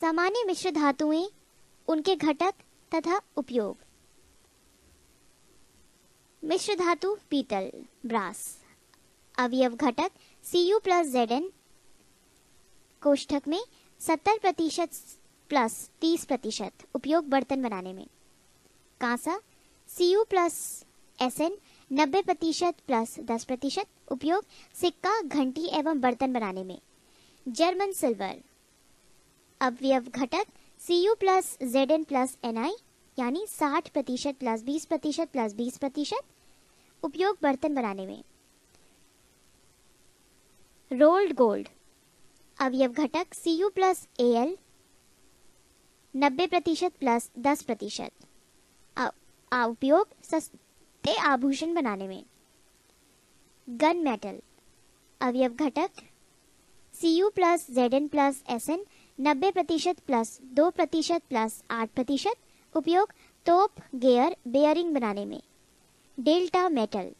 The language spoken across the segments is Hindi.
सामान्य मिश्र धातुएँ, उनके घटक तथा उपयोग। मिश्र धातु पीतल, ब्रास। अवयव घटक Cu प्लस जेड एन कोष्ठक में 70 प्रतिशत प्लस 30 प्रतिशत उपयोग बर्तन बनाने में। कांसा, Cu प्लस एस एन नब्बे प्रतिशत प्लस दस प्रतिशत उपयोग सिक्का, घंटी एवं बर्तन बनाने में। जर्मन सिल्वर अवयव घटक C U plus Z N plus N I यानी 60 प्रतिशत प्लस 20 प्रतिशत प्लस 20 प्रतिशत, उपयोग बर्तन बनाने में। रोल्ड गोल्ड, अवयव घटक, Cu प्लस ए एल नब्बे प्रतिशत प्लस दस प्रतिशत। उपयोग सस्ते आभूषण बनाने में। गन मेटल अवयव घटक C U plus Z N plus S N नब्बे प्रतिशत प्लस, दो प्रतिशत प्लस, आठ प्रतिशत, उपयोग तोप, गेयर, बेयरिंग बनाने में। Delta metal.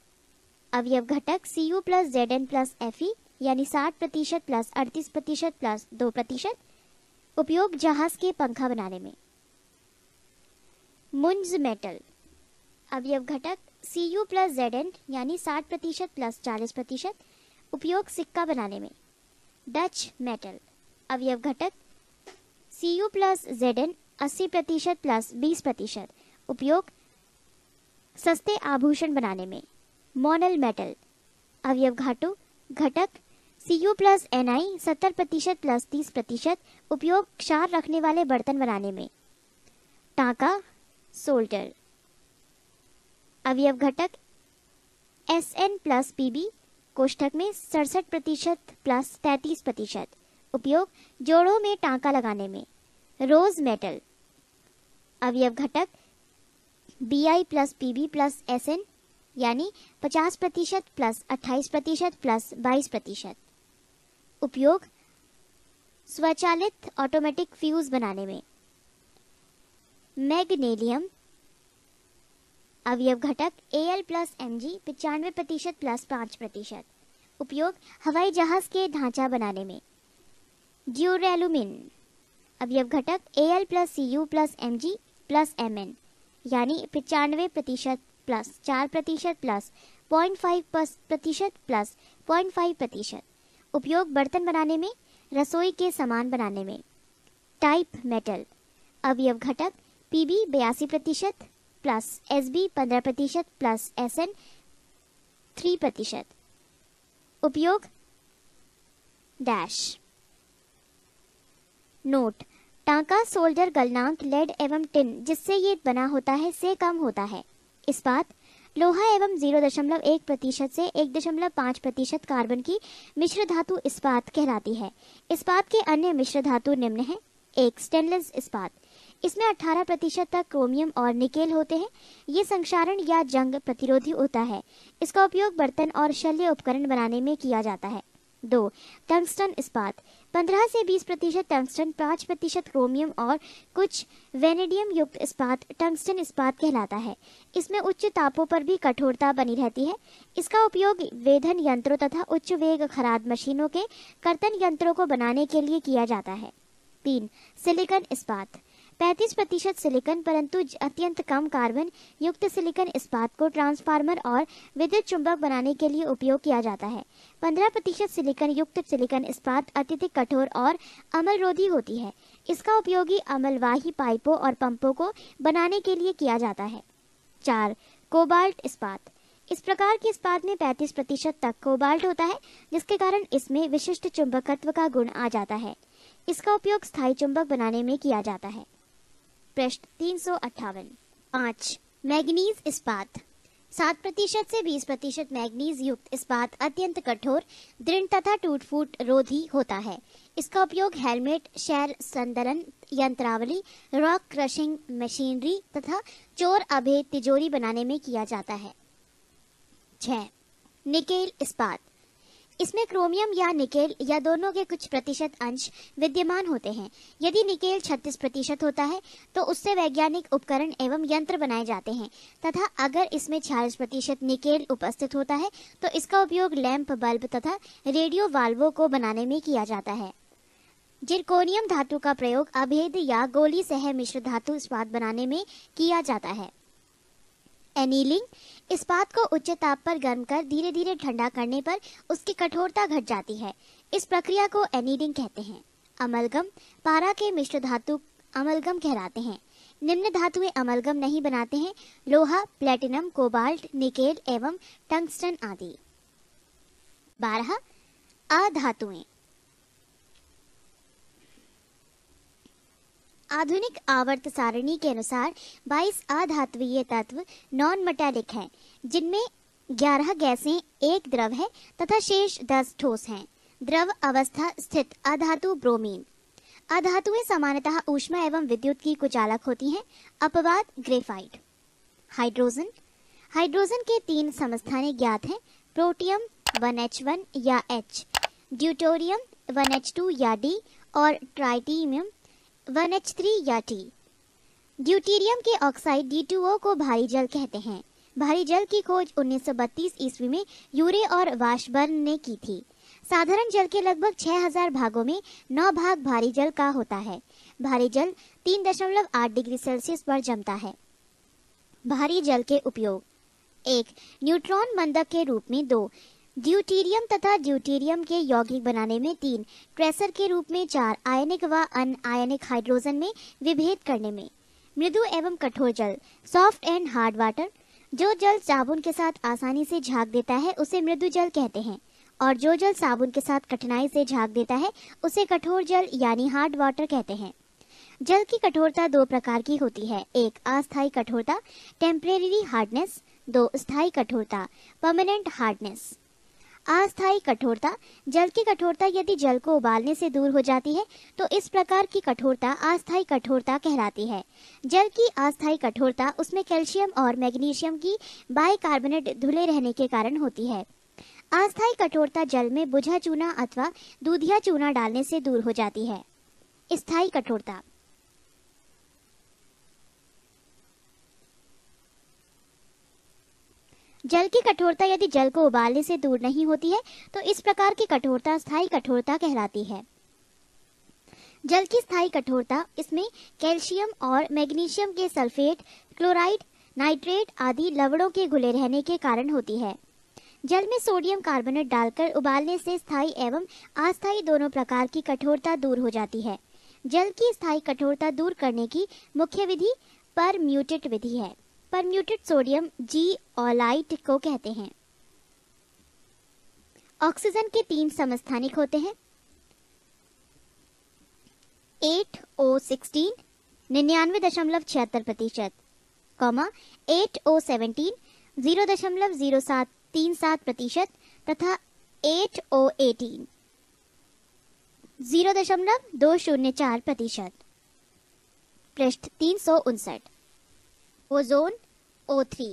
अवयव घटक C U plus Z N plus F E यानी साठ प्रतिशत प्लस, अड़तीस प्रतिशत प्लस, दो प्रतिशत, उपयोग जहाज़ के पंखा बनाने में। Muntz metal. अवयव घटक C U plus Z N यानी साठ प्रतिशत प्लस, चालीस प्रतिशत, उपयोग सिक्का बनाने में। Dutch metal. अवयव घटक C U plus Z N अस्सी प्रतिशत प्लस बीस प्रतिशत। उपयोग, सस्ते आभूषण बनाने में। मोनल मेटल अवयव घाटू, घटक C U plus N I सत्तर प्रतिशत प्लस तीस प्रतिशत। उपयोग, क्षार रखने वाले बर्तन बनाने में। टाका सोल्टर अवयव घटक एस एन प्लस पीबी कोष्ठक में सड़सठ प्रतिशत प्लस तैतीस प्रतिशत। उपयोग जोड़ों में टांका लगाने में। Rose metal. अवयव घटक B I plus P B plus S N यानी 50 प्रतिशत प्लस अट्ठाईस प्रतिशत प्लस बाईस प्रतिशत। उपयोग स्वचालित ऑटोमेटिक फ्यूज बनाने में। मैग्नेलियम। अवयव घटक A L plus M G पिचानवे प्रतिशत प्लस पाँच प्रतिशत। उपयोग हवाई जहाज़ के ढांचा बनाने में। ड्यूरेलुमिन। अवयव घटक A L plus C U plus M G plus M N यानी पचानवे प्रतिशत प्लस चार प्रतिशत प्लस पॉइंट फाइव प्रतिशत प्लस पॉइंट फाइव प्रतिशत। उपयोग बर्तन बनाने में, रसोई के सामान बनाने में। टाइप मेटल अवयव घटक पी बी बयासी प्रतिशत प्लस एस बी पंद्रह प्रतिशत प्लस एस एन थ्री प्रतिशत। उपयोग डैश नोट। टांका, सोल्डर, गलनांक, लेड एवं टिन, जिससे ये बना होता है, से कम होता है। इस्पात लोहा एवं ज़ीरो दशमलव एक प्रतिशत से एक दशमलव पाँच प्रतिशत कार्बन की मिश्र धातु इस्पात कहलाती है। इस्पात के अन्य मिश्र धातु निम्न है। एक, स्टेनलेस इस्पात। इसमें 18 प्रतिशत तक क्रोमियम और निकेल होते हैं। ये संक्षारण या जंग प्रतिरोधी होता है। इसका उपयोग बर्तन और शल्य उपकरण बनाने में किया जाता है। दो, टंगस्टन इस्पात। 15 से 20 प्रतिशत टंगस्टन, पाँच प्रतिशत क्रोमियम और कुछ वेनेडियम युक्त इस्पात टंगस्टन इस्पात कहलाता है। इसमें उच्च तापों पर भी कठोरता बनी रहती है। इसका उपयोग वेधन यंत्रों तथा उच्च वेग खराद मशीनों के कर्तन यंत्रों को बनाने के लिए किया जाता है। तीन, सिलिकन इस्पात। 35 प्रतिशत सिलिकन, परंतु अत्यंत कम कार्बन युक्त सिलिकन इस्पात को ट्रांसफार्मर और विद्युत चुंबक बनाने के लिए उपयोग किया जाता है। 15 प्रतिशत सिलिकन युक्त सिलिकन इस्पात अत्यधिक कठोर और अमलरोधी होती है। इसका उपयोगी अमलवाही पाइपों और पंपों को बनाने के लिए किया जाता है। चार, कोबाल्ट इस्पात। इस प्रकार के इस्पात में 35 प्रतिशत तक कोबाल्ट होता है, जिसके कारण इसमें विशिष्ट चुंबकत्व का गुण आ जाता है। इसका उपयोग स्थायी चुंबक बनाने में किया जाता है। पृष्ठ तीन सौ अट्ठावन। पाँच, मैग्नीज इस्पात। सात प्रतिशत से बीस प्रतिशत मैग्नीज युक्त इस्पात अत्यंत कठोर, दृढ़ तथा टूट फूट रोधी होता है। इसका उपयोग हेलमेट, शैल संदरन यंत्रावली, रॉक क्रशिंग मशीनरी तथा चोर अभेद तिजोरी बनाने में किया जाता है। छह निकेल इस्पात। इसमें क्रोमियम या निकेल या दोनों के कुछ प्रतिशत अंश विद्यमान होते हैं। यदि निकेल 36 प्रतिशत होता है तो उससे वैज्ञानिक उपकरण एवं यंत्र बनाए जाते हैं। तथा अगर इसमें छियालीस प्रतिशत निकेल उपस्थित होता है तो इसका उपयोग लैंप बल्ब तथा रेडियो वाल्वों को बनाने में किया जाता है। जिरकोनियम धातु का प्रयोग अभेद या गोली सह मिश्र धातु स्वाद बनाने में किया जाता है। एनीलिंग इस्पात को उच्च ताप पर गर्म कर धीरे धीरे ठंडा करने पर उसकी कठोरता घट जाती है। इस प्रक्रिया को एनीडिंग कहते हैं। अमलगम, पारा के मिश्र धातु अमलगम कहलाते हैं। निम्न धातुएँ अमलगम नहीं बनाते हैं। लोहा, प्लेटिनम, कोबाल्ट, निकेल एवं टंगस्टन आदि। बारह, अधातुएँ। आधुनिक आवर्त सारणी के अनुसार 22 अधात्वीय तत्व नॉन मेटालिक हैं, जिनमें 11 गैसें एक द्रव है तथा शेष 10 ठोस हैं। द्रव अवस्था स्थित अधातु ब्रोमीन। अधातुएँ सामान्यतः ऊष्मा एवं विद्युत की कुचालक होती हैं अपवाद ग्रेफाइट हाइड्रोजन हाइड्रोजन के तीन समस्थाने ज्ञात हैं प्रोटियम 1H1 या H ड्यूटोरियम 1H2 या D और ट्राइटियम 1H3 या T ड्यूटीरियम के ऑक्साइड D2O को भारी जल कहते हैं। भारी जल की खोज 1932 ईस्वी में यूरे और वाशबर्न ने की थी। साधारण जल के लगभग 6000 भागों में 9 भाग भारी जल का होता है। भारी जल 3.8 डिग्री सेल्सियस पर जमता है। भारी जल के उपयोग। एक, न्यूट्रॉन मंदक के रूप में दो। ड्यूटीरियम तथा ड्यूटीरियम के यौगिक बनाने में तीन, ट्रेसर के रूप में चार, आयनिक व अन आयनिक हाइड्रोजन में विभेद करने में। मृदु एवं कठोर जल, सॉफ्ट एंड हार्ड वाटर, जो जल साबुन के साथ आसानी से झाग देता है, उसे मृदु जल कहते हैं। और जो जल साबुन के साथ कठिनाई से झाग देता है, उसे कठोर जल यानी हार्ड वाटर कहते हैं। जल की कठोरता दो प्रकार की होती है। एक, अस्थायी कठोरता, टेम्परेरी हार्डनेस। दो, स्थायी कठोरता, परमानेंट हार्डनेस। अस्थायी कठोरता, जल की कठोरता यदि जल को उबालने से दूर हो जाती है तो इस प्रकार की कठोरता अस्थायी कठोरता कहलाती है। जल की अस्थायी कठोरता उसमें कैल्शियम और मैग्नीशियम की बाइकार्बोनेट धुले रहने के कारण होती है। अस्थायी कठोरता जल में बुझा चूना अथवा दूधिया चूना डालने से दूर हो जाती है। स्थायी कठोरता जल की कठोरता यदि जल को उबालने से दूर नहीं होती है तो इस प्रकार की कठोरता स्थायी कठोरता कहलाती है। जल की स्थायी कठोरता इसमें कैल्शियम और मैग्नीशियम के सल्फेट, क्लोराइड, नाइट्रेट आदि लवणों के घुले रहने के कारण होती है। जल में सोडियम कार्बोनेट डालकर उबालने से स्थायी एवं अस्थायी दोनों प्रकार की कठोरता दूर हो जाती है। जल की स्थायी कठोरता दूर करने की मुख्य विधि पर म्यूटेट विधि है। पर म्यूटेट सोडियम जी ऑलाइट को कहते हैं। ऑक्सीजन के तीन समस्थानिक होते हैं। एट ओ सिक्सटीन, निन्यानवे दशमलव छिहत्तर प्रतिशत, comma eight O seventeen, zero दशमलव ज़ीरो सात तीन सात प्रतिशत तथा एट ओ एटीन, ज़ीरो दशमलव दो शून्य चार प्रतिशत। पृष्ठ तीन सौ उनसठ। ओजोन ओ थ्री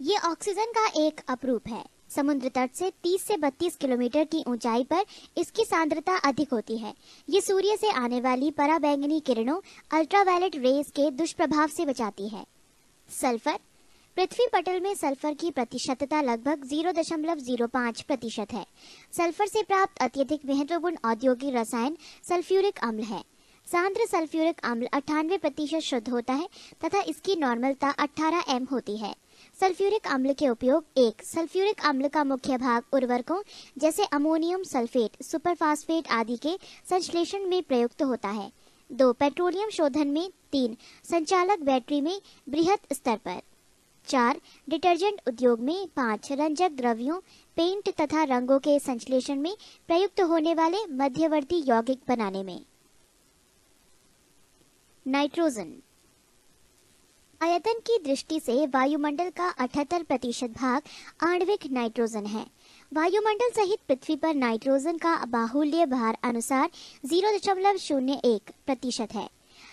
ये ऑक्सीजन का एक अपरूप है। समुद्र तट से 30 से 32 किलोमीटर की ऊंचाई पर इसकी सांद्रता अधिक होती है। ये सूर्य से आने वाली पराबैंगनी किरणों अल्ट्रावायलेट रेज के दुष्प्रभाव से बचाती है। सल्फ़र। पृथ्वी पटल में सल्फ़र की प्रतिशतता लगभग 0.05 प्रतिशत है। सल्फ़र से प्राप्त अत्यधिक महत्वपूर्ण औद्योगिक रसायन सल्फ्यूरिक अम्ल है। सांद्र सल्फ्यूरिक अम्ल अठानवे प्रतिशत शुद्ध होता है तथा इसकी नॉर्मलता 18 एम होती है। सल्फ्यूरिक अम्ल के उपयोग एक, सल्फ्यूरिक अम्ल का मुख्य भाग उर्वरकों, जैसे अमोनियम सल्फेट, सुपरफास्फेट आदि के संश्लेषण में प्रयुक्त होता है। दो, पेट्रोलियम शोधन में तीन, संचालक बैटरी में बृहत स्तर पर। चार, डिटर्जेंट उद्योग में पाँच, रंजक द्रव्यों, पेंट तथा रंगों के संश्लेषण में प्रयुक्त होने वाले मध्यवर्ती यौगिक बनाने में। नाइट्रोजन। आयतन की दृष्टि से वायुमंडल का 78 प्रतिशत भाग आणविक नाइट्रोजन है। वायुमंडल सहित पृथ्वी पर नाइट्रोजन का बाहुल्य भार अनुसार 0.01 प्रतिशत है।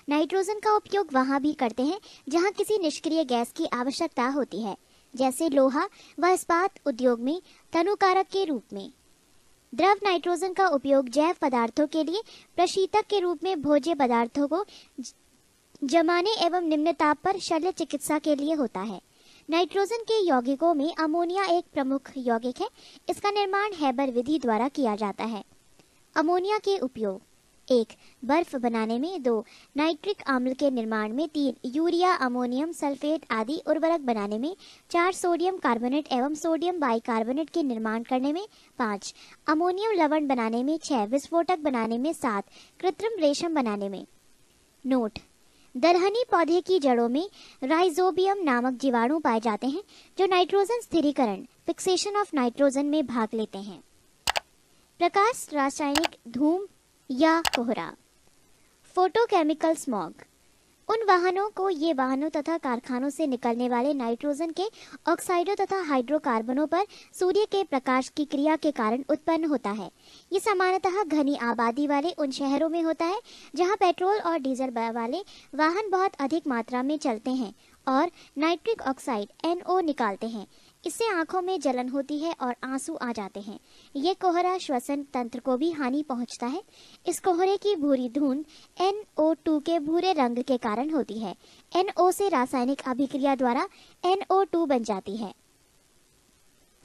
नाइट्रोजन का उपयोग वहाँ भी करते हैं, जहाँ किसी निष्क्रिय गैस की आवश्यकता होती है, जैसे लोहा व इस्पात उद्योग में, तनुकारक के रूप में। द्रव नाइट्रोजन का उपयोग जैव पदार्थों के लिए प्रशीतक के रूप में भोज्य पदार्थों को जमाने एवं निम्न ताप पर शल्य चिकित्सा के लिए होता है। नाइट्रोजन के यौगिकों में अमोनिया एक प्रमुख यौगिक है। इसका निर्माण हैबर विधि द्वारा किया जाता है। अमोनिया के उपयोग। एक, बर्फ़ बनाने में। दो, नाइट्रिक अम्ल के निर्माण में। तीन, यूरिया, अमोनियम सल्फेट आदि उर्वरक बनाने में। चार, सोडियम कार्बोनेट एवं सोडियम बाइकार्बोनेट के निर्माण करने में। पाँच, अमोनियम लवण बनाने में। छह, विस्फोटक बनाने में। सात, कृत्रिम रेशम बनाने में। नोट दरहनी पौधे की जड़ों में राइजोबियम नामक जीवाणु पाए जाते हैं, जो नाइट्रोजन स्थिरीकरण फिक्सेशन ऑफ़ नाइट्रोजन में भाग लेते हैं। प्रकाश, रासायनिक धूम या कोहरा। फोटोकेमिकल स्मॉग उन वाहनों को ये वाहनों तथा कारखानों से निकलने वाले नाइट्रोजन के ऑक्साइडों तथा हाइड्रोकार्बनों पर सूर्य के प्रकाश की क्रिया के कारण उत्पन्न होता है। ये सामान्यतः घनी आबादी वाले उन शहरों में होता है, जहाँ पेट्रोल और डीजल वाले वाहन बहुत अधिक मात्रा में चलते हैं और नाइट्रिक ऑक्साइड NO निकालते हैं। इससे आँखों में जलन होती है और आँसू आ जाते हैं। ये कोहरा श्वसन तंत्र को भी हानि पहुँचता है। इस कोहरे की भूरी धुंध NO2 के भूरे रंग के कारण होती है। NO से रासायनिक अभिक्रिया द्वारा NO2 बन जाती है।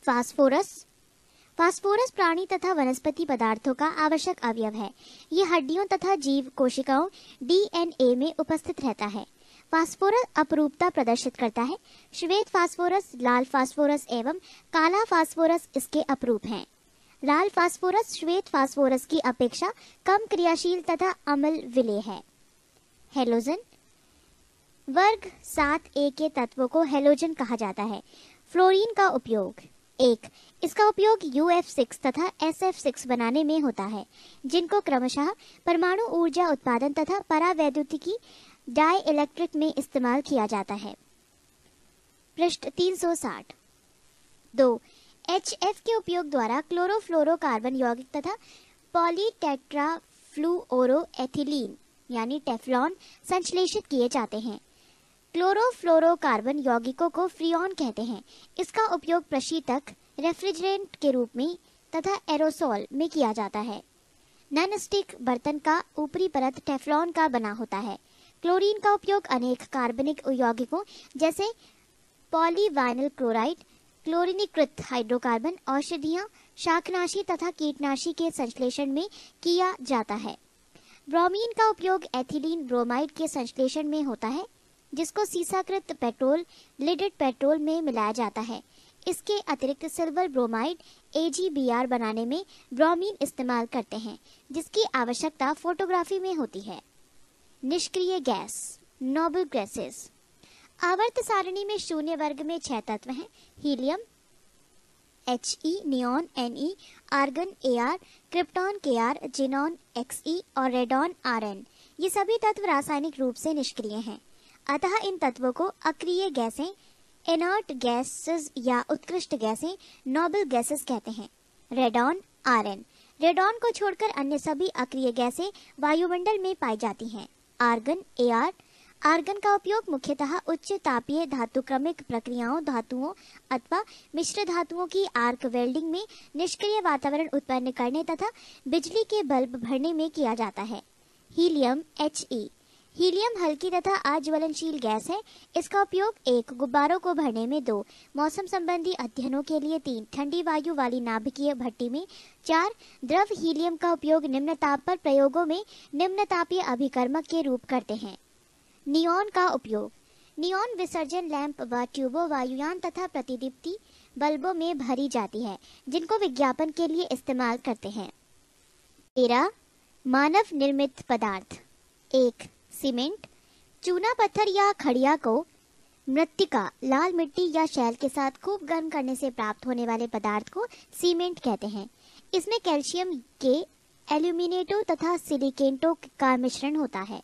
फास्फोरस। फास्फोरस प्राणी तथा वनस्पति पदार्थों का आवश्यक अवयव है। ये हड्डियों तथा जीव कोशिकाओं डीएनए में उपस्थित रहता है। फास्फोरस अपरूपता प्रदर्शित करता है। श्वेत फास्फोरस, लाल फास्फोरस एवं काला फास्फोरस इसके अपरूप हैं। लाल फास्फोरस श्वेत फास्फोरस की अपेक्षा कम क्रियाशील तथा अमल विलेय है। हेलोजन। वर्ग सात ए के तत्वों को हेलोजन कहा जाता है। फ्लोरीन का उपयोग। एक, इसका उपयोग UF6 तथा SF6 बनाने में होता है, जिनको क्रमशः परमाणु ऊर्जा उत्पादन तथा परावैद्युतिकी डाई इलेक्ट्रिक में इस्तेमाल किया जाता है। पृष्ठ 360 दो एच एफ़ के उपयोग द्वारा क्लोरोफ्लोरोकार्बन यौगिक तथा पॉलीटेट्राफ्लूओरोएथिलीन यानी टेफ्लॉन संश्लेषित किए जाते हैं। क्लोरोफ्लोरोकार्बन यौगिकों को फ्रियॉन कहते हैं। इसका उपयोग प्रशीतक रेफ्रिजरेंट के रूप में तथा एरोसोल में किया जाता है। नन स्टिक बर्तन का ऊपरी परत टेफ्लॉन का बना होता है। क्लोरीन का उपयोग अनेक कार्बनिक यौगिकों जैसे पॉलीवाइनल क्लोराइड, क्लोरीनीकृत हाइड्रोकार्बन औषधियाँ, शाकनाशी तथा कीटनाशी के संश्लेषण में किया जाता है। ब्रोमीन का उपयोग एथिलीन ब्रोमाइड के संश्लेषण में होता है, जिसको सीसाकृत पेट्रोल, लिडेड पेट्रोल में मिलाया जाता है। इसके अतिरिक्त सिल्वर ब्रोमाइड एजीबीआर बनाने में ब्रोमीन इस्तेमाल करते हैं, जिसकी आवश्यकता फोटोग्राफी में होती है। निष्क्रिय गैस, नोबल गैसेस। आवर्त सारणी में शून्य वर्ग में छह तत्व हैं, helium H E neon N E argon A R krypton के आर जिनॉन एक्स ई और रेडॉन आर एन ये सभी तत्व रासायनिक रूप से निष्क्रिय हैं। अतः इन तत्वों को अक्रिय गैसें एनर्ट गैसेस या उत्कृष्ट गैसें नोबल गैसेस कहते हैं। रेडॉन आर एन रेडॉन को छोड़कर अन्य सभी अक्रिय गैसें वायुमंडल में पाई जाती हैं। आर्गन ए आर आर्गन का उपयोग मुख्यतः उच्च तापीय धातु क्रमिक प्रक्रियाओं, धातुओं अथवा मिश्र धातुओं की आर्क वेल्डिंग में निष्क्रिय वातावरण उत्पन्न करने तथा बिजली के बल्ब भरने में किया जाता है। हीलियम एच ई हीलियम हल्की तथा अज्वलनशील गैस है। इसका उपयोग एक गुब्बारों को भरने में दो, मौसम संबंधी अध्ययनों के लिए तीन, ठंडी वायु वाली नाभिकीय भट्टी में चार, द्रव हीलियम का उपयोग निम्न ताप पर प्रयोगों में निम्न तापीय अभिकर्मक के रूप करते हैं। नियॉन का उपयोग। नियॉन विसर्जन लैंप व ट्यूबो, वायुयान तथा प्रतिदीप्ति बल्बों में भरी जाती है, जिनको विज्ञापन के लिए इस्तेमाल करते हैं। तेरह, मानव निर्मित पदार्थ। एक सीमेंट, चूना पत्थर या खड़िया को मृतिका, लाल मिट्टी या शैल के साथ खूब गर्म करने से प्राप्त होने वाले पदार्थ को सीमेंट कहते हैं। इसमें कैल्शियम के एल्यूमिनेटो तथा सिलिकेटो का मिश्रण होता है।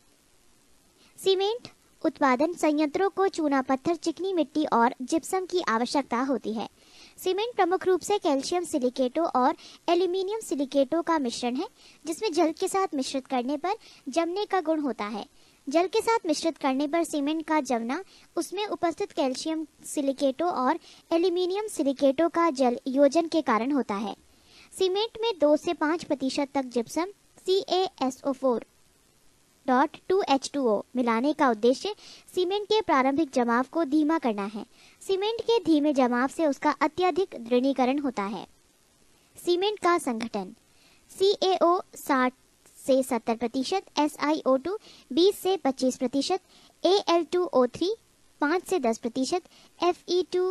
सीमेंट उत्पादन संयंत्रों को चूना पत्थर, चिकनी मिट्टी और जिप्सम की आवश्यकता होती है। सीमेंट प्रमुख रूप से कैल्शियम सिलिकेटो और एल्यूमिनियम सिलिकेटो का मिश्रण है, जिसमें जल के साथ मिश्रित करने पर जमने का गुण होता है। जल के साथ मिश्रित करने पर सीमेंट का जमना, उसमें उपस्थित कैल्शियम सिलिकेटो और एल्यूमिनियम सिलिकेटो का जल योजन के कारण होता है। सीमेंट में दो से पाँच प्रतिशत तक gypsum C A S O four dot two H two O मिलाने का उद्देश्य सीमेंट के प्रारंभिक जमाव को धीमा करना है। सीमेंट के धीमे जमाव से उसका अत्यधिक दृढ़ीकरण होता है। सीमेंट का संगठन सी ए ओ साठ से 70 प्रतिशत एस आई ओ टू बीस से 25 प्रतिशत A L two O three पाँच से 10 प्रतिशत F E two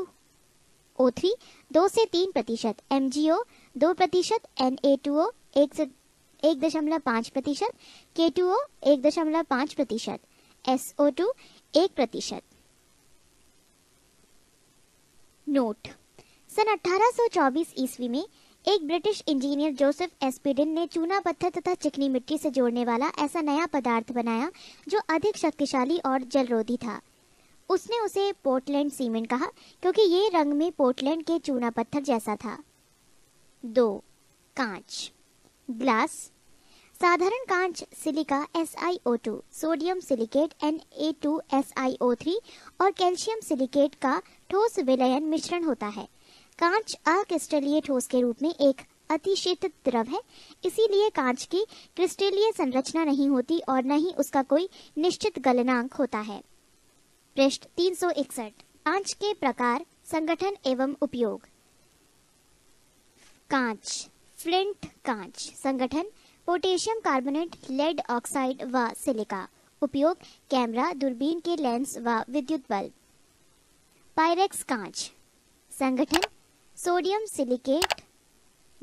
O three दो से तीन प्रतिशत एम जी ओ दो प्रतिशत एन ए टू ओ एक से एक दशमलव पाँच प्रतिशत के टू ओ एक दशमलव पाँच प्रतिशत एस ओ टू एक प्रतिशत। नोट। सन 1824 ईस्वी में एक ब्रिटिश इंजीनियर जोसेफ एस्पिडिन ने चूना पत्थर तथा चिकनी मिट्टी से जोड़ने वाला ऐसा नया पदार्थ बनाया जो अधिक शक्तिशाली और जलरोधी था। उसने उसे पोर्टलैंड सीमेंट कहा क्योंकि ये रंग में पोर्टलैंड के चूना पत्थर जैसा था। दो कांच। ग्लास। साधारण कांच silica SiO2, sodium silicate Na2SiO3 और कैल्शियम सिलिकेट का ठोस विलयन मिश्रण होता है। कांच अक्रिस्टलीय ठोस के रूप में एक अतिशीत द्रव है। इसीलिए कांच की क्रिस्टलीय संरचना नहीं होती और न ही उसका कोई निश्चित गलनांक होता है। पृष्ठ तीन कांच के प्रकार, संगठन एवं उपयोग। कांच, फ्लिंट कांच, संगठन, पोटेशियम कार्बोनेट, लेड ऑक्साइड व सिलिका। उपयोग, कैमरा, दूरबीन के लेंस व विद्युत बल्ब। पायरेक्स कांच, संगठन सोडियम सिलिकेट,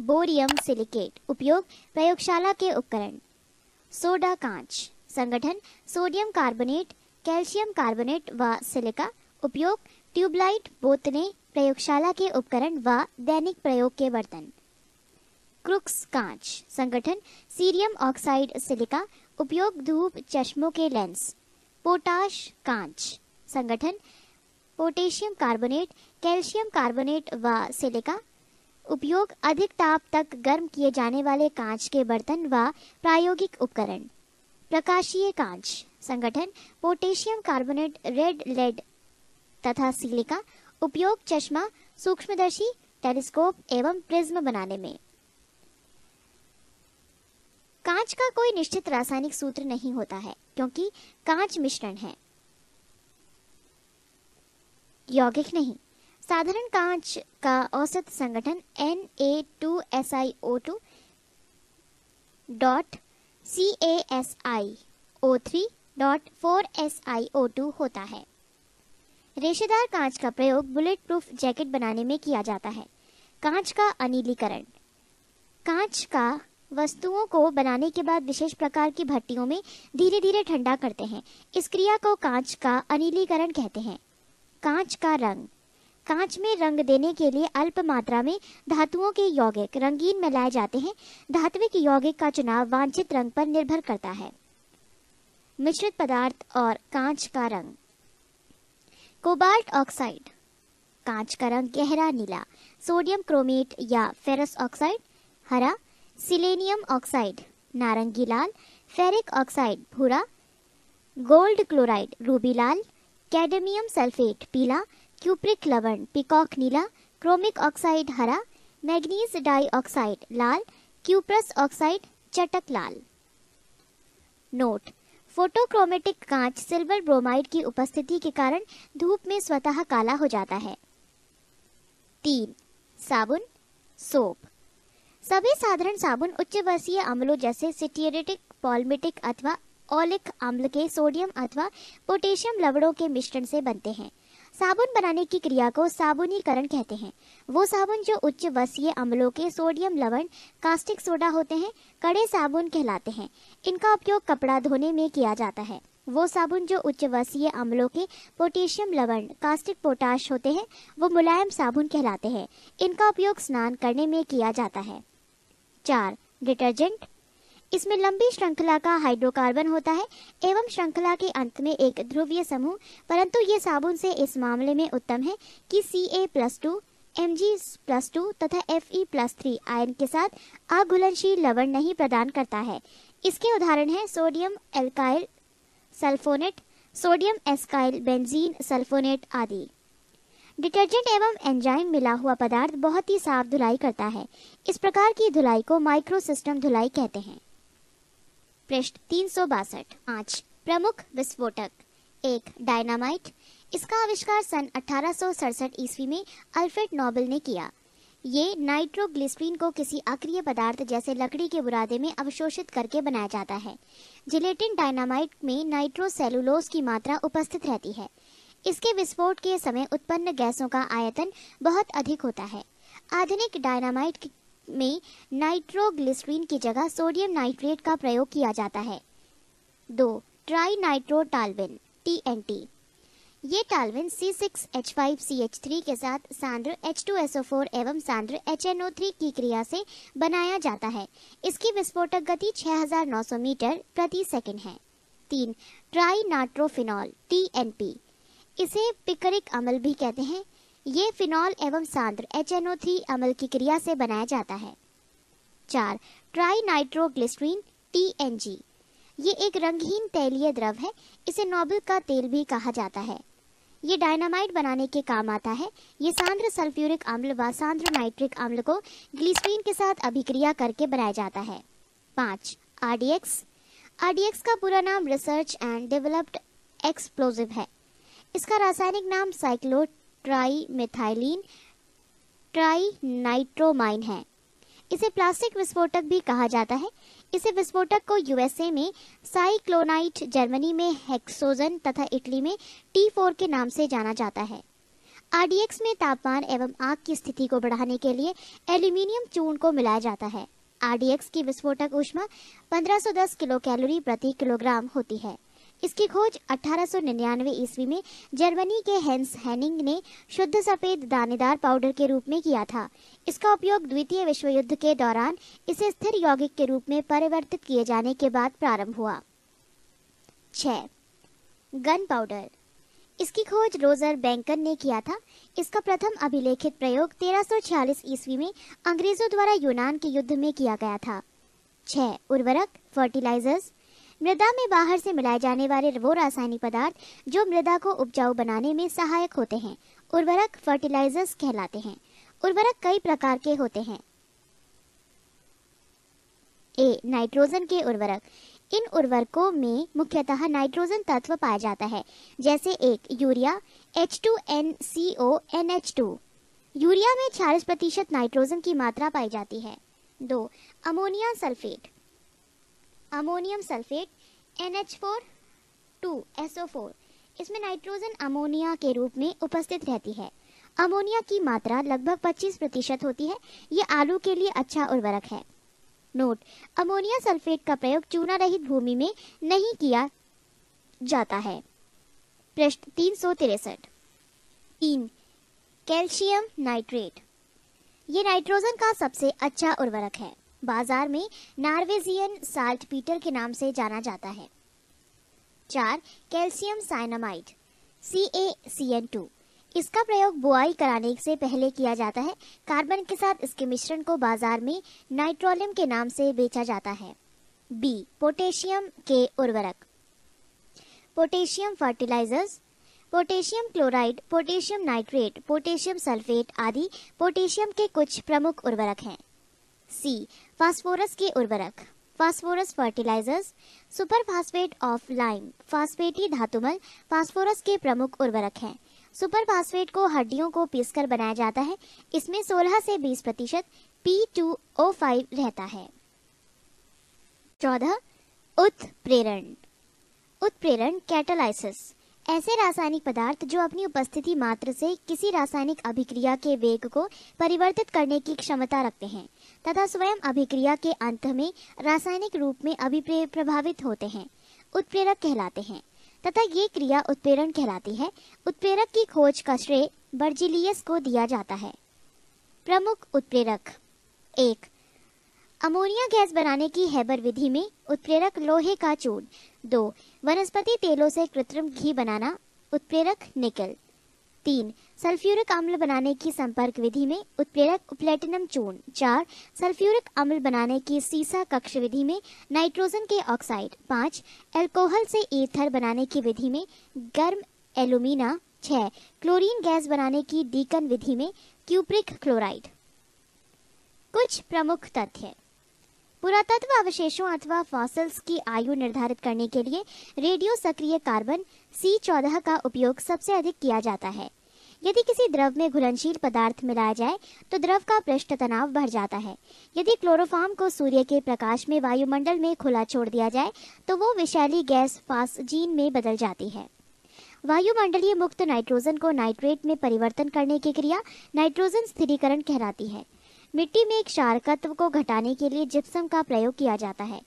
बोरियम सिलिकेट, उपयोग प्रयोगशाला के उपकरण। सोडा कांच, संगठन सोडियम कार्बोनेट, कैल्शियम कार्बोनेट व सिलिका, उपयोग ट्यूबलाइट बोतलें, प्रयोगशाला के उपकरण व दैनिक प्रयोग के बर्तन। क्रुक्स कांच, संगठन सीरियम ऑक्साइड सिलिका, उपयोग धूप चश्मों के लेंस। पोटाश कांच, संगठन पोटेशियम कार्बोनेट कैल्शियम कार्बोनेट व सिलिका उपयोग अधिक ताप तक गर्म किए जाने वाले कांच के बर्तन व प्रायोगिक उपकरण। प्रकाशीय कांच संगठन पोटेशियम कार्बोनेट रेड लेड तथा सिलिका उपयोग चश्मा, सूक्ष्मदर्शी, टेलीस्कोप एवं प्रिज्म बनाने में। कांच का कोई निश्चित रासायनिक सूत्र नहीं होता है, क्योंकि कांच मिश्रण है। यौगिक नहीं। साधारण कांच का औसत संगठन N A two S I O two dot C A S I O three dot four S I O two होता है। रेशेदार कांच का प्रयोग बुलेट प्रूफ जैकेट बनाने में किया जाता है। कांच का अनिलीकरण। कांच का वस्तुओं को बनाने के बाद विशेष प्रकार की भट्टियों में धीरे धीरे ठंडा करते हैं। इस क्रिया को कांच का अनिलीकरण कहते हैं। कांच का रंग। कांच में रंग देने के लिए अल्प मात्रा में धातुओं के यौगिक रंगीन में लाए जाते हैं। धात्विक यौगिक का चुनाव वांछित रंग पर निर्भर करता है। मिश्रित पदार्थ और कांच का रंग। Cobalt oxide. कांच का रंग गहरा नीला। सोडियम क्रोमेट या फेरस ऑक्साइड, हरा। सिलेनियम ऑक्साइड, नारंगी लाल। फेरिक ऑक्साइड, भूरा। गोल्ड क्लोराइड, रूबी लाल। कैडमियम सल्फेट, पीला। क्यूप्रिक लवण पिकॉक नीला क्रोमिक ऑक्साइड हरा मैग्नीज डाई ऑक्साइड लाल क्यूप्रस ऑक्साइड चटक लाल नोट फोटोक्रोमेटिक कांच सिल्वर ब्रोमाइड की उपस्थिति के कारण धूप में स्वतः काला हो जाता है। तीन. साबुन सोप सभी साधारण साबुन उच्च वर्षीय अम्लों जैसे सिटियरेटिक पॉलमेटिक अथवा ओलिक अम्ल के सोडियम अथवा पोटेशियम लवणों के मिश्रण से बनते हैं। साबुन बनाने की क्रिया को साबुनीकरण कहते हैं। वो साबुन जो उच्च वसीय अम्लों के सोडियम लवण, कास्टिक सोडा होते हैं, कड़े साबुन कहलाते हैं। इनका उपयोग कपड़ा धोने में किया जाता है। वो साबुन जो उच्च वसीय अम्लों के पोटेशियम लवण, कास्टिक पोटाश होते हैं, वो मुलायम साबुन कहलाते हैं। इनका उपयोग स्नान करने में किया जाता है। चार, डिटर्जेंट। इसमें लंबी श्रृंखला का हाइड्रोकार्बन होता है एवं श्रृंखला के अंत में एक ध्रुवीय समूह, परंतु ये साबुन से इस मामले में उत्तम है कि C A plus two M G plus two तथा F E plus three ion के साथ अघुलनशील लवण नहीं प्रदान करता है। इसके उदाहरण है sodium alkyl sulphonate sodium alkyl benzene sulphonate आदि। डिटर्जेंट एवं एंजाइम मिला हुआ पदार्थ बहुत ही साफ़ धुलाई करता है। इस प्रकार की धुलाई को माइक्रो सिस्टम धुलाई कहते हैं। पृष्ठ तीन सौ बासठ। पाँच प्रमुख विस्फोटक। एक, डायनामाइट। इसका आविष्कार सन अठारह ईस्वी में अल्फ्रेड नोबल ने किया। ये नाइट्रोग्लिसरीन को किसी अक्रिय पदार्थ जैसे लकड़ी के बुरादे में अवशोषित करके बनाया जाता है। जिलेटिन डायनामाइट में नाइट्रोसेलुलोज की मात्रा उपस्थित रहती है। इसके विस्फोट के समय उत्पन्न गैसों का आयतन बहुत अधिक होता है। आधुनिक डायनामाइट में नाइट्रोग्लिसरीन की जगह सोडियम नाइट्रेट का प्रयोग किया जाता है। दो ट्राई नाइट्रोटालविन टी ये टालविन C6H5CH3 के साथ सांद्र H2SO4 एवं सांद्र HNO3 की क्रिया से बनाया जाता है। इसकी विस्फोटक गति 6900 मीटर प्रति सेकंड है। तीन try nitrophenol T N P इसे पिकरिक अमल भी कहते हैं। ये फिनॉल एवं सांद्र HNO3 अमल की क्रिया से बनाया जाता है। चार ट्राई नाइट्रोग्लिसरीन टी ये एक रंगहीन तैलीय द्रव है, इसे नोबल का तेल भी कहा जाता है। ये डायनामाइट बनाने के काम आता है। ये सांद्र सल्फ्यूरिक अम्ल व सांद्र नाइट्रिक अम्ल को ग्लिसरीन के साथ अभिक्रिया करके बनाया जाता है। पाँच आरडीएक्स आरडीएक्स का पूरा नाम रिसर्च एंड डेवलप्ड एक्सप्लोजिव है। इसका रासायनिक नाम cyclotrimethylene trinitramine है। इसे प्लास्टिक विस्फोटक भी कहा जाता है। इसे विस्फोटक को यूएसए में साइक्लोनाइट, जर्मनी में हेक्सोजन तथा इटली में टी फोर के नाम से जाना जाता है। आरडीएक्स में तापमान एवं आग की स्थिति को बढ़ाने के लिए एल्यूमिनियम चूर्ण को मिलाया जाता है। आरडीएक्स की विस्फोटक ऊष्मा 1510 किलो कैलोरी प्रति किलोग्राम होती है। इसकी खोज 1899 ईस्वी में जर्मनी के हेंस हैनिंग ने शुद्ध सफ़ेद दानेदार पाउडर के रूप में किया था। इसका उपयोग द्वितीय विश्व युद्ध के दौरान इसे स्थिर यौगिक के रूप में परिवर्तित किए जाने के बाद प्रारंभ हुआ। छह। Gunpowder. इसकी खोज रोजर बैंकन ने किया था। इसका प्रथम अभिलेखित प्रयोग 1346 ईस्वी में अंग्रेज़ों द्वारा यूनान के युद्ध में किया गया था। छह। उर्वरक फर्टिलाइजर्स मृदा में बाहर से मिलाए जाने वाले वो रासायनिक पदार्थ जो मृदा को उपजाऊ बनाने में सहायक होते हैं, उर्वरक फर्टिलाइजर्स कहलाते हैं। उर्वरक कई प्रकार के होते हैं। ए, नाइट्रोजन के उर्वरक। इन उर्वरकों में मुख्यतः नाइट्रोजन तत्व पाया जाता है, जैसे एक यूरिया H2NCO यूरिया में 40 प्रतिशत नाइट्रोजन की मात्रा पाई जाती है। दो, ammonia sulphate. Ammonium sulphate NH4 2SO4 इसमें नाइट्रोजन अमोनिया के रूप में उपस्थित रहती है। अमोनिया की मात्रा लगभग 25 प्रतिशत होती है। ये आलू के लिए अच्छा उर्वरक है। नोट अमोनिया सल्फेट का प्रयोग चूना रहित भूमि में नहीं किया जाता है। प्रश्न तीन सौ तिरसठ। तीन, कैल्शियम नाइट्रेट। ये नाइट्रोजन का सबसे अच्छा उर्वरक है। बाज़ार में नार्वेजियन साल्ट पीटर के नाम से जाना जाता है। चार, calcium cyanamide C A C N two इसका प्रयोग बुआई कराने से पहले किया जाता है। कार्बन के साथ इसके मिश्रण को बाज़ार में नाइट्रोलियम के नाम से बेचा जाता है। बी पोटेशियम के उर्वरक। Potassium fertilisers, potassium chloride, potassium nitrate, potassium sulphate आदि पोटेशियम के कुछ प्रमुख उर्वरक हैं। सी फास्फोरस के उर्वरक phosphorus fertilisers super phosphate of lime फास्फेटी धातुमल फास्फोरस के प्रमुख उर्वरक हैं। सुपर फास्फेट को हड्डियों को पीसकर बनाया जाता है। इसमें 16 से 20 प्रतिशत P2O5 रहता है। चौदह, उत्प्रेरण। उत्प्रेरण कैटालाइसिस ऐसे रासायनिक पदार्थ जो अपनी उपस्थिति मात्र से किसी रासायनिक अभिक्रिया के वेग को परिवर्तित करने की क्षमता रखते हैं। तथा स्वयं अभिक्रिया के अंत में रासायनिक रूप में अभिप्रेय प्रभावित होते हैं, उत्प्रेरक कहलाते हैं। तथा ये क्रिया उत्प्रेरण कहलाती है। उत्प्रेरक की खोज का श्रेय बर्जिलियस को दिया जाता है। प्रमुख उत्प्रेरक। एक, अमोनिया गैस बनाने की हैबर विधि में उत्प्रेरक लोहे का चूर्ण दो, वनस्पति तेलों से कृत्रिम घी बनाना। उत्प्रेरक निकल। तीन सल्फ्यूरिक अम्ल बनाने की संपर्क विधि में उत्प्रेरक प्लेटिनम चूर्ण, चार, सल्फ्यूरिक अम्ल बनाने की सीसा कक्ष विधि में नाइट्रोजन के ऑक्साइड, पाँच एल्कोहल से ईथर बनाने की विधि में गर्म एलुमिना छह, क्लोरीन गैस बनाने की डीकन विधि में क्यूप्रिक क्लोराइड। कुछ प्रमुख तथ्य। पुरातत्व अवशेषों अथवा फॉसल्स की आयु निर्धारित करने के लिए रेडियो सक्रिय कार्बन सी चौदह का उपयोग सबसे अधिक किया जाता है। यदि किसी द्रव में घुलनशील पदार्थ मिलाया जाए तो द्रव का पृष्ठ तनाव बढ़ जाता है। यदि क्लोरोफॉर्म को सूर्य के प्रकाश में वायुमंडल में खुला छोड़ दिया जाए तो वो विषैली गैस फासजीन में बदल जाती है। वायुमंडलीय मुक्त नाइट्रोजन को नाइट्रेट में परिवर्तन करने की क्रिया नाइट्रोजन स्थिरीकरण कहलाती है। मिट्टी में क्षारकत्व को घटाने के लिए जिप्सम का प्रयोग किया जाता है।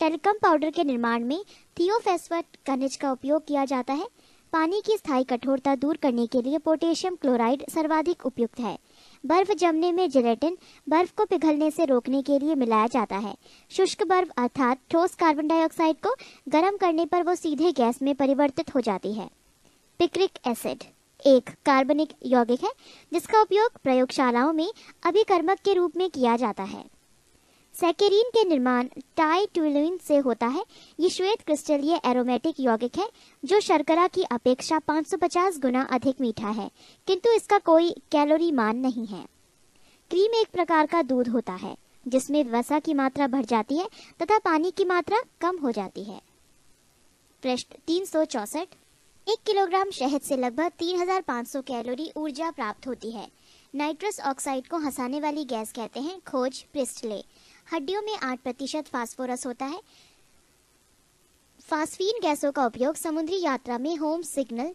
टेलिकम पाउडर के निर्माण में थियोफेस्फेट खनिज का उपयोग किया जाता है। पानी की स्थायी कठोरता दूर करने के लिए पोटेशियम क्लोराइड सर्वाधिक उपयुक्त है। बर्फ़ जमने में जिलेटिन, बर्फ़ को पिघलने से रोकने के लिए मिलाया जाता है। शुष्क बर्फ़ अर्थात ठोस कार्बन डाइऑक्साइड को गर्म करने पर वो सीधे गैस में परिवर्तित हो जाती है। पिक्रिक एसिड एक कार्बनिक यौगिक है, जिसका उपयोग प्रयोगशालाओं में अभिकर्मक के रूप में किया जाता है। सैकेरीन के निर्माण टाइटुलिन से होता है। ये श्वेत क्रिस्टलीय एरोमेटिक यौगिक है, जो शर्करा की अपेक्षा 550 गुना अधिक मीठा है। किंतु इसका कोई कैलोरी मान नहीं है। क्रीम एक प्रकार का दूध होता है, जिसमें वसा की मात्रा बढ़ जाती है तथा पानी की मात्रा कम हो जाती है। पृष्ठ तीन एक किलोग्राम शहद से लगभग 3500 कैलोरी ऊर्जा प्राप्त होती है। नाइट्रस ऑक्साइड को हंसाने वाली गैस कहते हैं, खोज प्रिस्टले हड्डियों में आठ प्रतिशत फास्फोरस होता है। फास्फीन गैसों का उपयोग समुद्री यात्रा में होम सिग्नल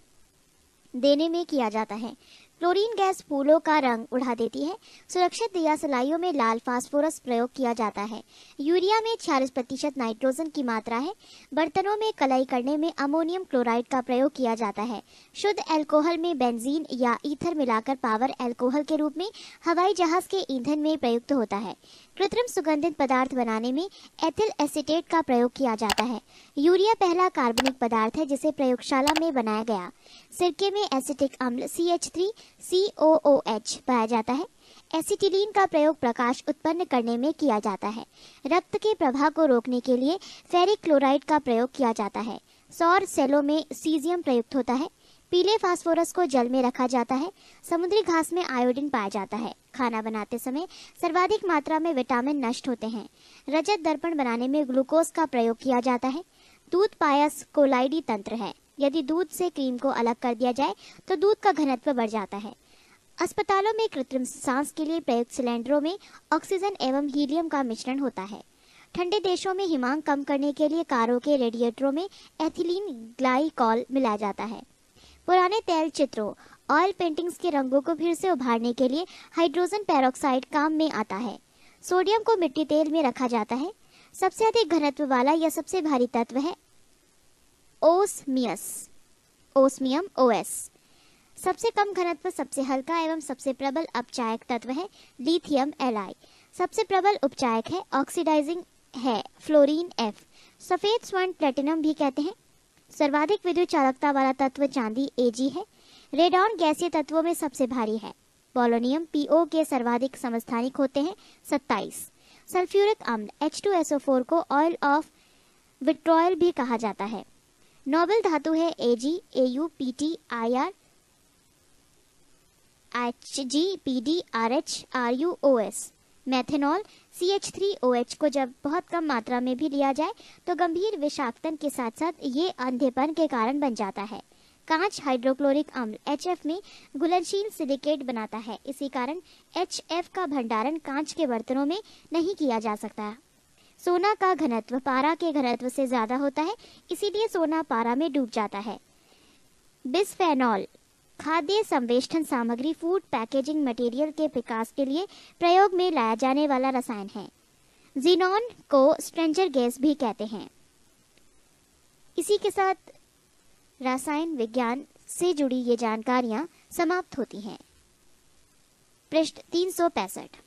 देने में किया जाता है। क्लोरीन गैस फूलों का रंग उड़ा देती है। सुरक्षित दिया सलाइयों में लाल फास्फोरस प्रयोग किया जाता है। यूरिया में छियालीस प्रतिशत नाइट्रोजन की मात्रा है। बर्तनों में कलाई करने में अमोनियम क्लोराइड का प्रयोग किया जाता है। शुद्ध एल्कोहल में बेंजीन या ईथर मिलाकर पावर एल्कोहल के रूप में हवाई जहाज़ के ईंधन में प्रयुक्त होता है। कृत्रिम सुगंधित पदार्थ बनाने में एथिल एसिटेट का प्रयोग किया जाता है। यूरिया पहला कार्बनिक पदार्थ है जिसे प्रयोगशाला में बनाया गया। सिरके में एसिटिक अम्ल C H three C O O H पाया जाता है। एसिटिलीन का प्रयोग प्रकाश उत्पन्न करने में किया जाता है। रक्त के प्रवाह को रोकने के लिए फेरिक क्लोराइड का प्रयोग किया जाता है। सौर सेलों में सीजियम प्रयुक्त होता है। पीले फास्फोरस को जल में रखा जाता है। समुद्री घास में आयोडीन पाया जाता है। खाना बनाते समय सर्वाधिक मात्रा में विटामिन नष्ट होते हैं। रजत दर्पण बनाने में ग्लूकोज का प्रयोग किया जाता है। दूध पायस कोलाइडी तंत्र है। यदि दूध से क्रीम को अलग कर दिया जाए तो दूध का घनत्व बढ़ जाता है। अस्पतालों में कृत्रिम सांस के लिए प्रयुक्त सिलेंडरों में ऑक्सीजन एवं हीलियम का मिश्रण होता है। ठंडे देशों में हिमांग कम करने के लिए कारों के रेडिएटरों में एथिलीन ग्लाइकॉल मिलाया जाता है। पुराने तेल चित्रों, ऑयल पेंटिंग्स के रंगों को फिर से उभारने के लिए हाइड्रोजन पेरोक्साइड काम में आता है। सोडियम को मिट्टी तेल में रखा जाता है। सबसे अधिक घनत्व वाला या सबसे भारी तत्व है ओसमियस। Osmium, OS. सबसे कम घनत्व, सबसे हल्का एवं सबसे प्रबल अपचायक तत्व है लिथियम एलाई सबसे प्रबल उपचायक है ऑक्सीडाइजिंग है फ्लोरीन एफ़। सफ़ेद स्वर्ण प्लेटिनम भी कहते हैं। सर्वाधिक विद्युत चालकता वाला तत्व चांदी एजी है। रेडॉन गैसीय तत्वों में सबसे भारी है। पोलोनियम पीओ के सर्वाधिक समस्थानिक होते हैं 27 सल्फ्यूरिक अम्ल H2SO4 को ऑयल ऑफ़ विट्रॉयल भी कहा जाता है। नोबल धातु है A G A U P T I R H G P D R H R U O S methanol C H three O H को जब बहुत कम मात्रा में भी लिया जाए तो गंभीर विषाक्तन के साथ साथ ये अंधेपन के कारण बन जाता है। कांच हाइड्रोक्लोरिक अम्ल एच एफ़ में घुलनशील सिलिकेट बनाता है। इसी कारण एच एफ़ का भंडारण कांच के बर्तनों में नहीं किया जा सकता। सोना का घनत्व पारा के घनत्व से ज़्यादा होता है, इसीलिए सोना पारा में डूब जाता है। बिस्फेनॉल, खाद्य संवेष्टन सामग्री फ़ूड पैकेजिंग मटेरियल के विकास के लिए प्रयोग में लाया जाने वाला रसायन है। जीनॉन को स्ट्रेंजर गैस भी कहते हैं। इसी के साथ रसायन विज्ञान से जुड़ी ये जानकारियाँ समाप्त होती हैं। पृष्ठ तीन सौ पैंसठ।